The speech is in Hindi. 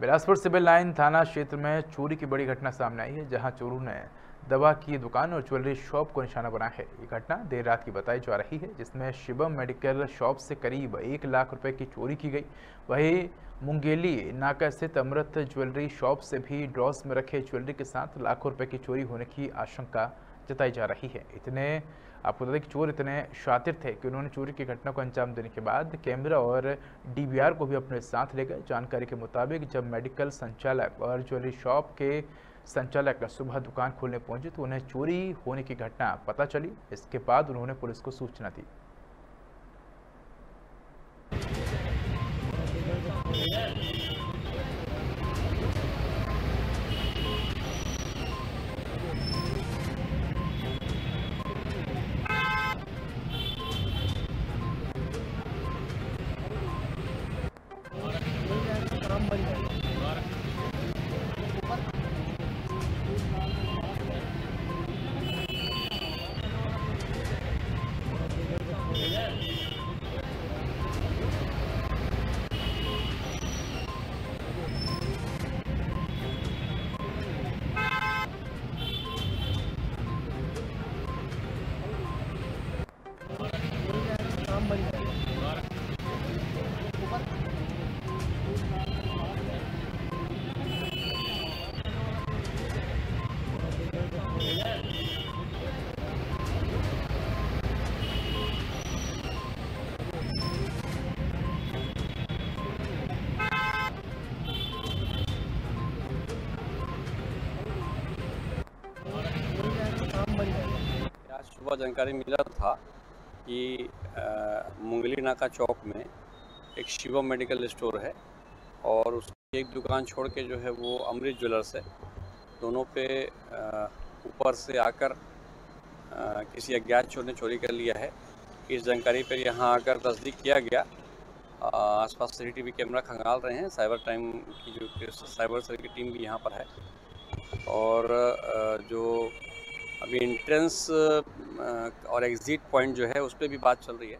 बिलासपुर सिविल लाइन थाना क्षेत्र में चोरी की बड़ी घटना सामने आई है, जहाँ चोरों ने दवा की दुकान और ज्वेलरी शॉप को निशाना बनाया है। ये घटना देर रात की बताई जा रही है, जिसमें शिवम मेडिकल शॉप से करीब एक लाख रुपए की चोरी की गई। वहीं मुंगेली, नाका स्थित अमृत ज्वेलरी शॉप से भी ड्रॉस में रखे ज्वेलरी के साथ लाखों रुपए की चोरी होने की आशंका जताई जा रही है। इतने, आपको बता दें कि चोर इतने शातिर थे कि उन्होंने चोरी की घटना को अंजाम देने के बाद कैमरा और डीवीआर को भी अपने साथ ले गए। जानकारी के मुताबिक जब मेडिकल संचालक और ज्वेलरी शॉप के संचालक सुबह दुकान खोलने पहुँचे तो उन्हें चोरी होने की घटना पता चली। इसके बाद उन्होंने पुलिस को सूचना दी। somebody else. सुबह जानकारी मिला था कि मुंगली नाका चौक में एक शिवम मेडिकल स्टोर है और उसकी एक दुकान छोड़ के जो है वो अमृत ज्वेलर्स है। दोनों पे ऊपर से आकर किसी अज्ञात चोर ने चोरी कर लिया है। इस जानकारी पर यहाँ आकर तस्दीक किया गया। आसपास टी कैमरा खंगाल रहे हैं। साइबर टाइम की जो साइबर सेल की टीम भी यहाँ पर है। और जो अभी इंट्रेंस और एग्ज़िट पॉइंट जो है उस पर भी बात चल रही है।